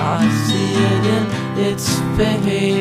I see it in its face.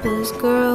Papa's girl,